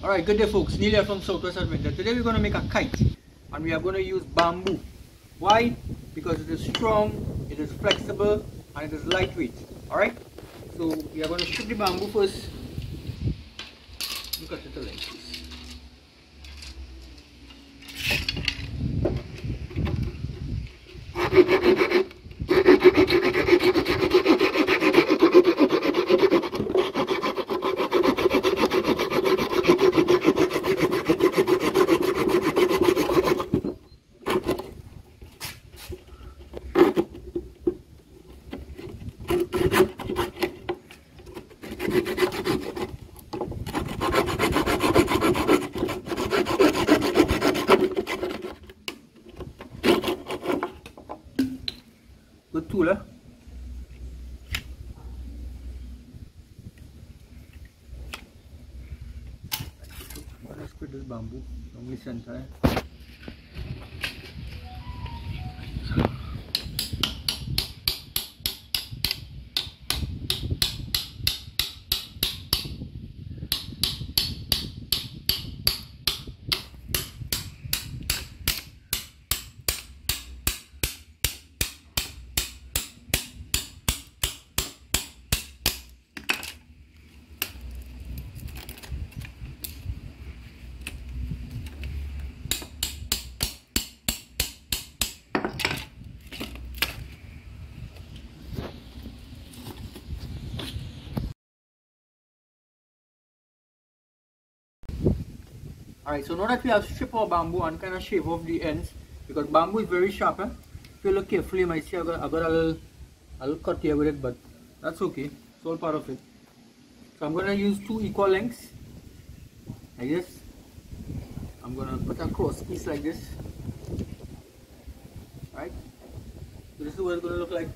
Alright, good day folks, Neil here from Southwest Adventure. Today we're going to make a kite and we are going to use bamboo. Why? Because it is strong, it is flexible and it is lightweight. Alright, so we are going to strip the bamboo first. Look at it like. Good tool, eh? Let's put this bamboo. Alright, so now that we have stripped our bamboo and kind of shave off the ends, because bamboo is very sharp, eh? if you look carefully, you might see I got, I got a, little, a little cut here with it, but that's okay, it's all part of it. So I'm going to use two equal lengths, like this. I'm going to put a cross piece like this. Right? So this is what it's going to look like.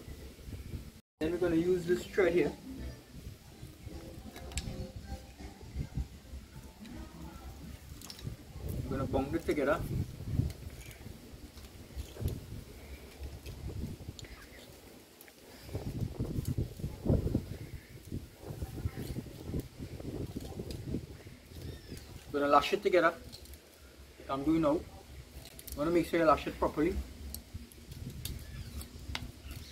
Then we're going to use this thread here. Gonna bond it together. Gonna lash it together. I'm doing now. I'm Gonna make sure you lash it properly.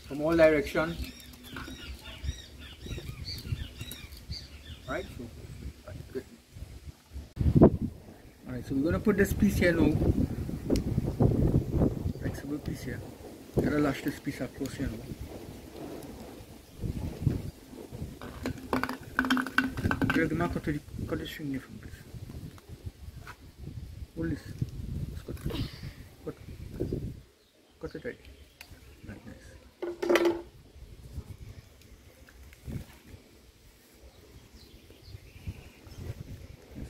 From all directions. Right? So Alright, so we're gonna put this piece here now. Flexible piece here. Gotta lash this piece across here now. Drag the marker to the cut the string here from this. Hold this. Let's cut it. Cut. Cut it right. Right, nice. So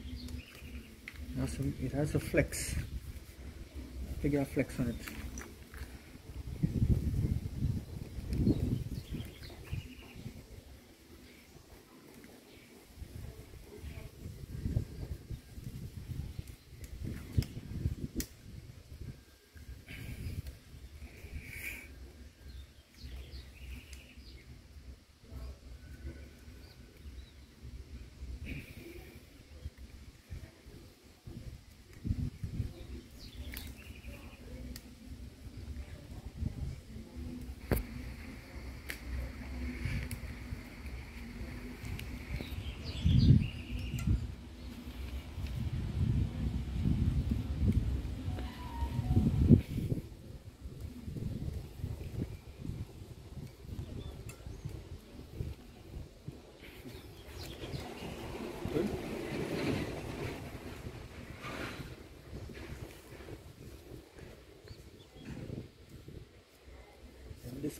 Has, some, it has a flex. Figure flex on it.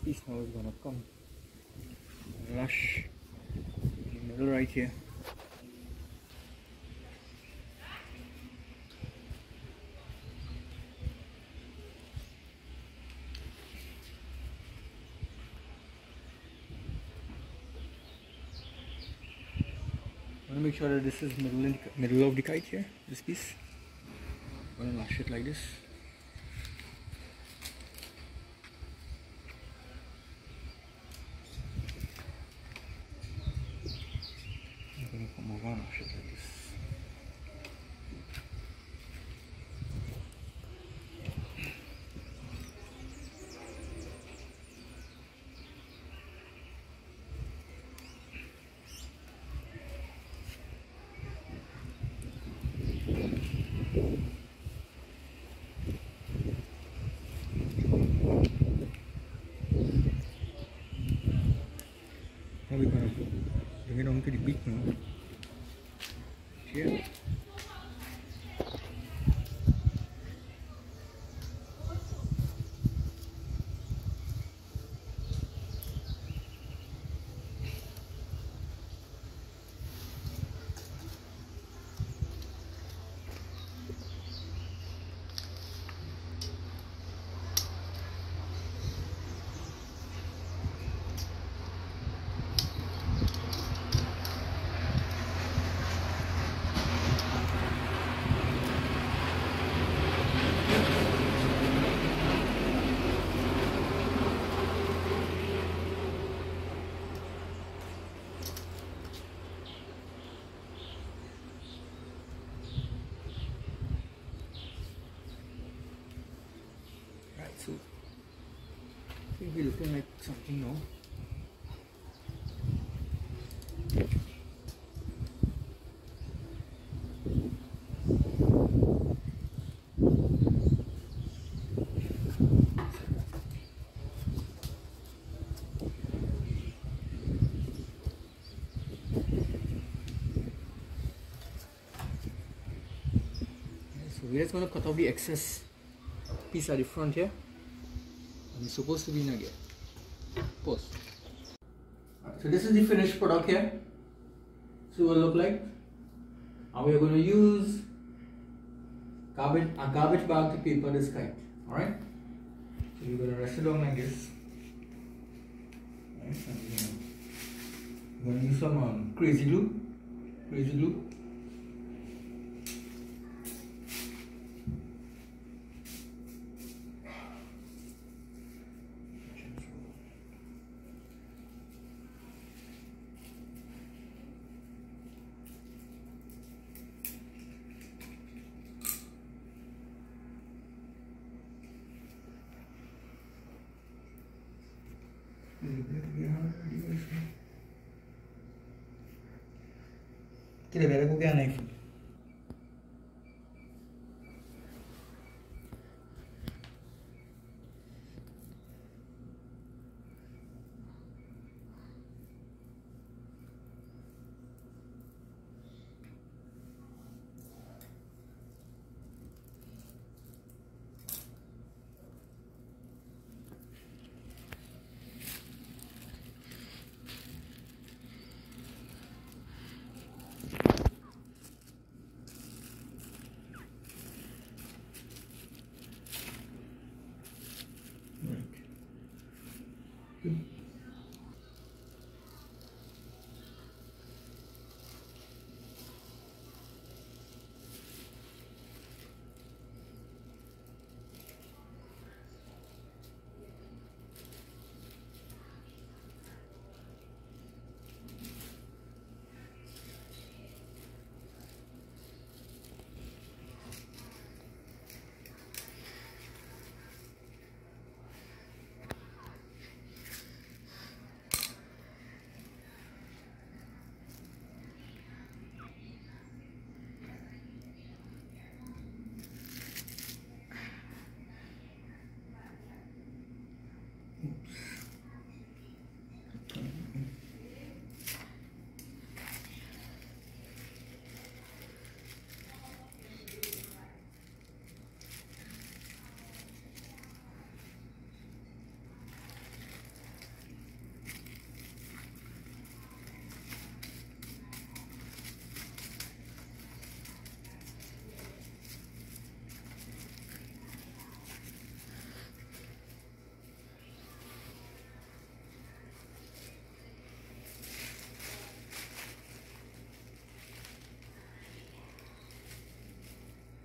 This now is gonna come Lash in the middle right here Wanna make sure that this is middle, middle of the kite here, this piece. I'm gonna lash it like this. So think we're looking like something now. We're just going to cut off the excess piece at the front here. It's supposed to be in. Pause. Alright, so this is the finished product here. So it look like. And we are going to use garbage a garbage bag to paper this kite. Alright? So going to rest it down like this. Right, and we're gonna- we're going to use some um, Krazy glue. Krazy glue. que deverá governar.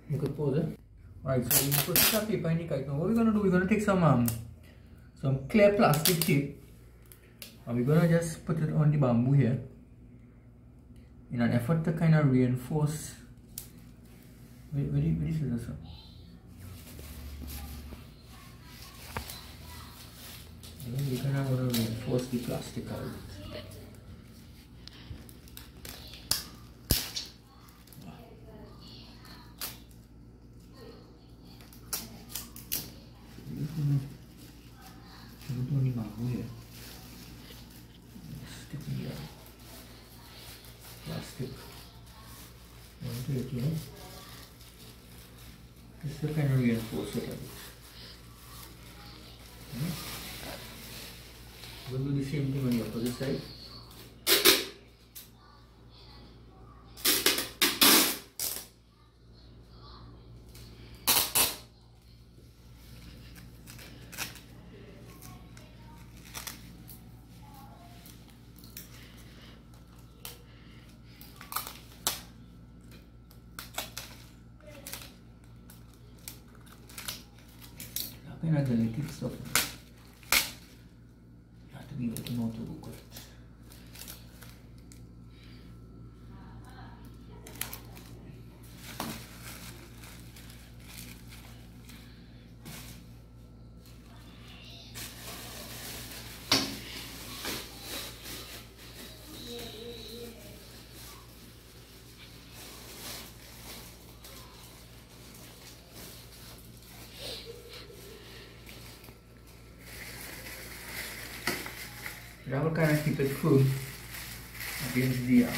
You it. Alright, so we put some paper in kite. Now what we're gonna do, we're gonna take some um some clear plastic tape and we're gonna just put it on the bamboo here in an effort to kind of reinforce where, where, do you, you this one? we kind of want to reinforce the plastic out Will kind of reinforce it a bit. Hmm? We'll do the same thing on the opposite side. Kind of delicate stuff. You have to be able to know to work with it. That will kind of keep it firm against the um,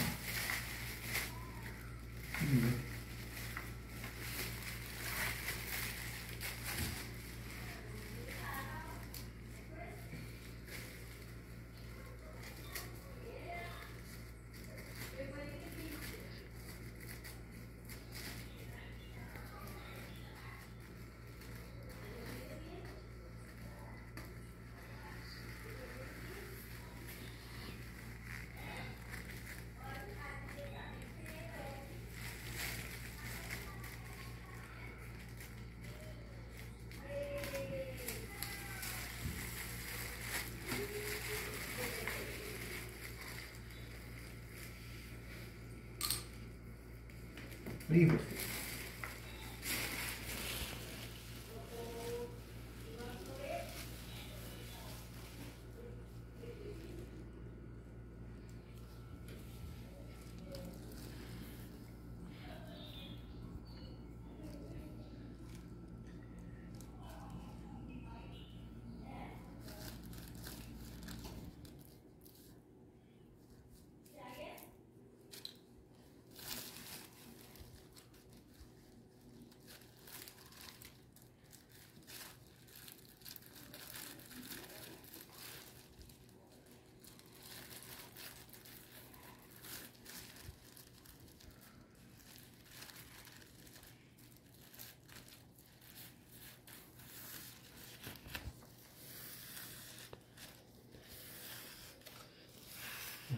Leave it.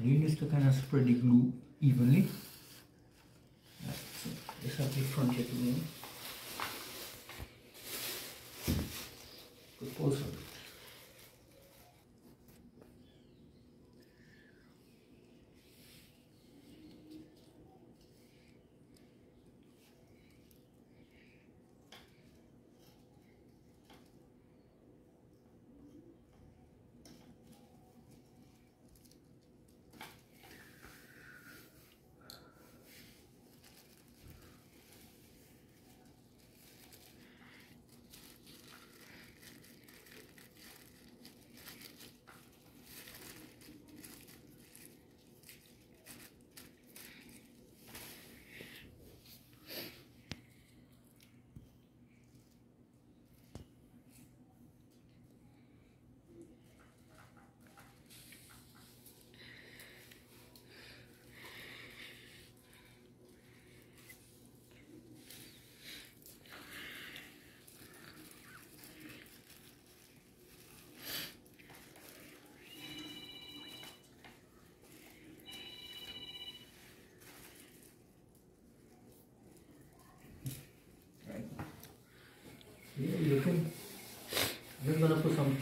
You need to kind of spread the glue evenly. Right, so this have the front here to me.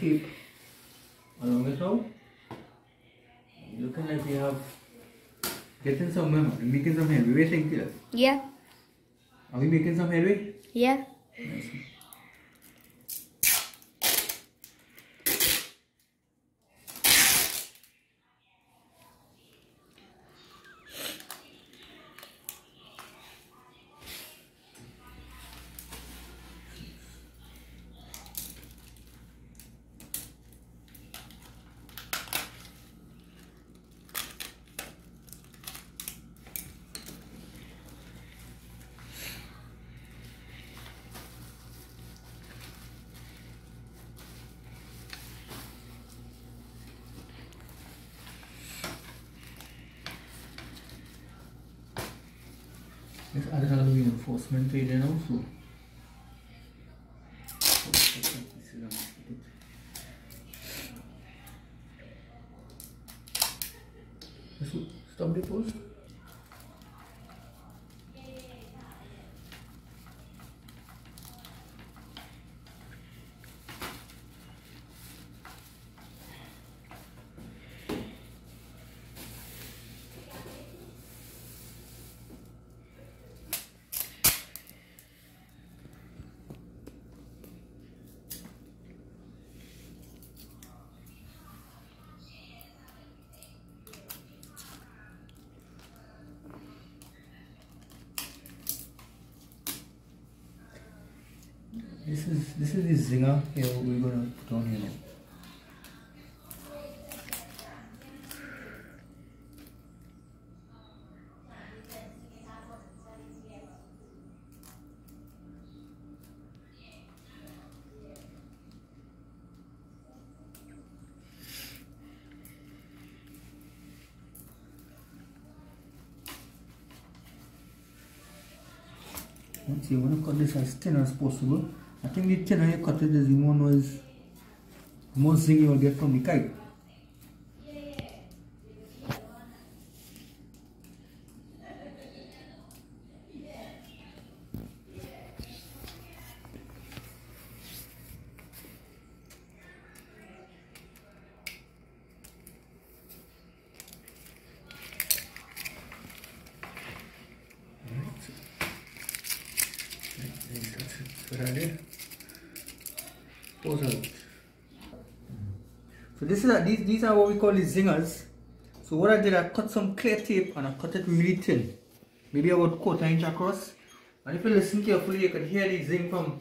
Tape along it now. Looking like we have getting some, man. Making some headway. What do you think, Yeah. Are we making some headway? Yeah. This other reinforcement area now, so. This will Stop the post. This is this is the zinger here we're gonna put on here now. Once you want to cut this as thin as possible. I think the thinner you cut it is the noise, the more zing you will get from the kite. These these are what we call the zingers. So what I did, I cut some clear tape and I cut it really thin, maybe about quarter inch across. And if you listen carefully, you can hear the zing from.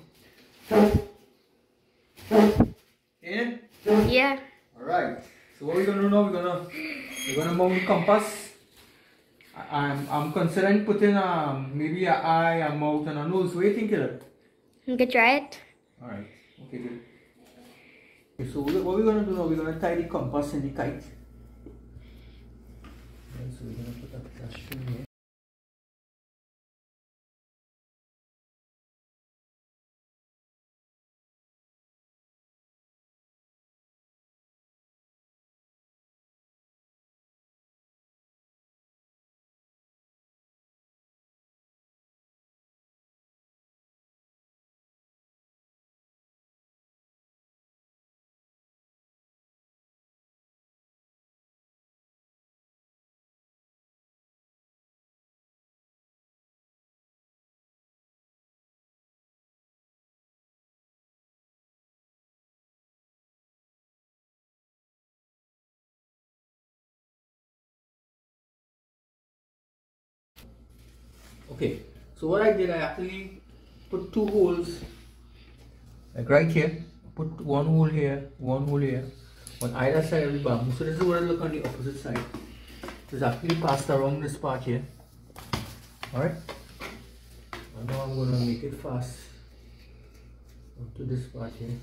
Yeah. Yeah. All right. So what we're gonna do now? We're gonna we're gonna mount the compass. I- I'm I'm considering putting um maybe a eye, a mouth, and a nose. What do you think? You can try it. All right. Okay, good. Okay, so what we're gonna do now? We're gonna tie the compass in the kite. Okay, so we're gonna put a, string here. Okay, so what I did, I actually put two holes, like right here. Put one hole here, one hole here, on either side of the bamboo. So this is what I look on the opposite side. It's actually passed around this part here. Alright? And now I'm gonna make it fast onto this part here.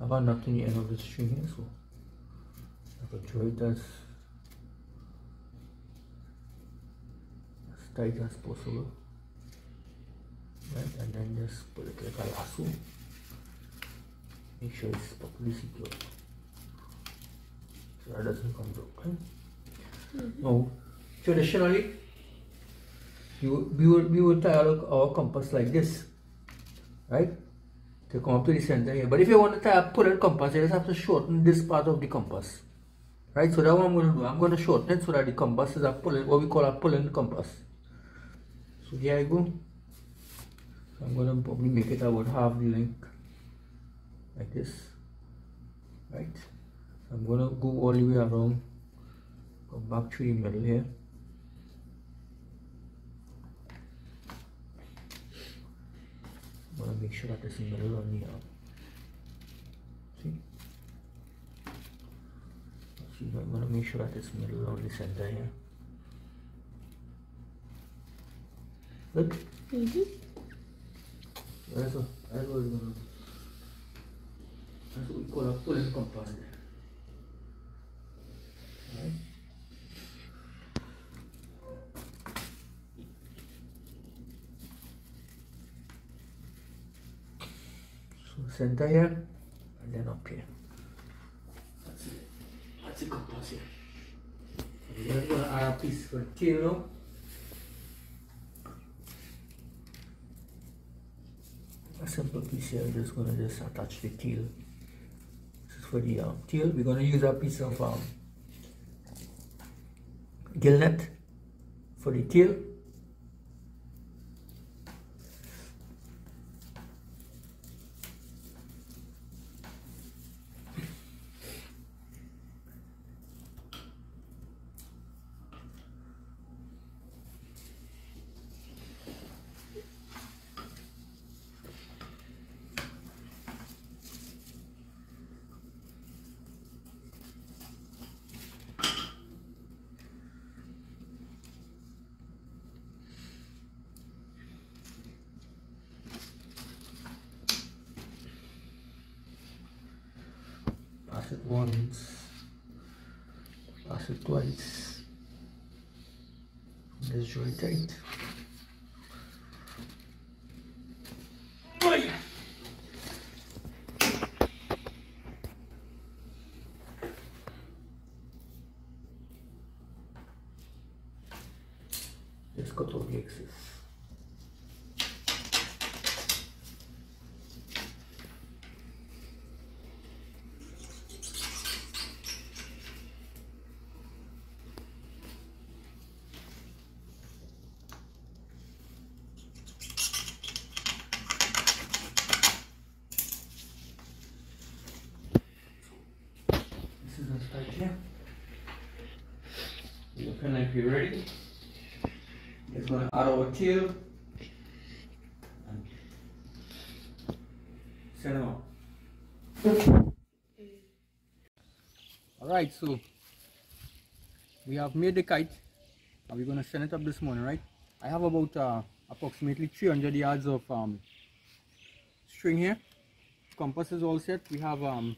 I got nothing end of the string here, so I could draw it as as tight as possible. Right, and then just put it like a lasso. Make sure it's properly secured. So that doesn't come broken. Mm-hmm. Now, traditionally, you, we would we would tie our, our compass like this. right? To come up to the center here. But if you want to try pull in compass, you just have to shorten this part of the compass. Right, so that's what I'm going to do. I'm going to shorten it so that the compass is a pulling, what we call a pulling compass. So here I go. So I'm to probably make it about half the length, like this. Right, so I'm to go all the way around, go back to the middle here. want to make sure that it's middle on the arm. See? See, I'm to make sure that it's middle on the center here. Good? Mm-hmm. That's what, that's what we're going to do. That's what we call a pulling compass there. Alright? center here and then up here. That's it. That's the compass here. We're going to add a piece for the tail now. A simple piece here, I'm just going to just attach the tail. This is for the um, tail. We're going to use a piece of um, gill net for the tail pass it once, pass it twice, just draw it tight. Just cut off the excess. This is us right here. Looking like we're ready. It's add our tail. and Send them out. Alright, so we have made the kite we're gonna send it up this morning, right? I have about uh, approximately 300 yards of um, string here. Compass is all set. We have um,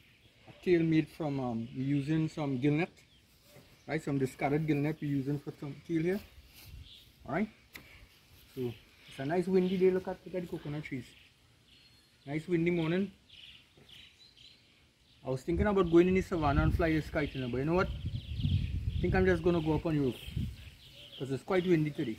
a tail made from um, using some gill net, right? Some discarded gill net we're using for some tail here. All right. So it's a nice windy day. Look at look at the coconut trees. Nice windy morning. I was thinking about going in the savannah and fly this kite, but you know what? I think I'm just gonna go up on the roof because it's quite windy today.